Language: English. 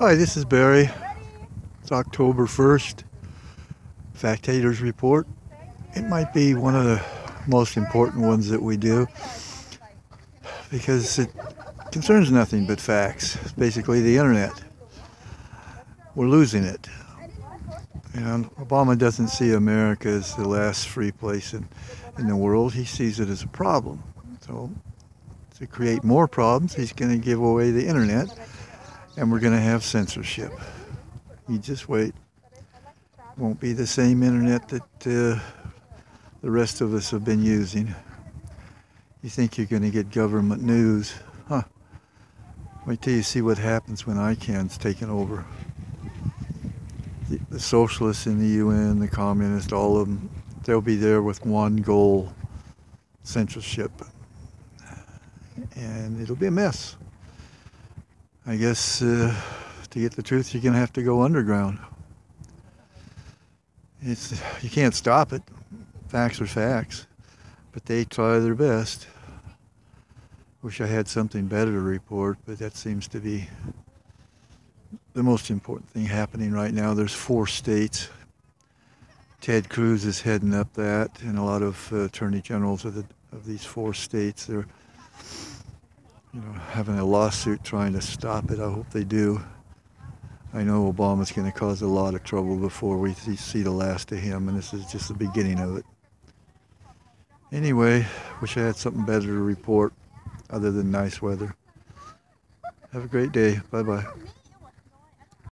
Hi, this is Barry. It's October 1st. Fact Haters Report. It might be one of the most important ones that we do because it concerns nothing but facts. Basically, the internet. We're losing it. And Obama doesn't see America as the last free place in, in the world. He sees it as a problem. So, to create more problems, he's going to give away the internet and we're going to have censorship. You just wait. Won't be the same internet that uh, the rest of us have been using. You think you're going to get government news. Huh. Wait till you see what happens when ICANN's taken over. The, the socialists in the UN, the communists, all of them, they'll be there with one goal, censorship. And it'll be a mess. I guess uh, to get the truth, you're going to have to go underground. It's you can't stop it. Facts are facts, but they try their best. Wish I had something better to report, but that seems to be the most important thing happening right now. There's four states. Ted Cruz is heading up that, and a lot of uh, attorney generals of, the, of these four states. They're you know, having a lawsuit trying to stop it. I hope they do. I know Obama's going to cause a lot of trouble before we see the last of him, and this is just the beginning of it. Anyway, wish I had something better to report other than nice weather. Have a great day. Bye-bye.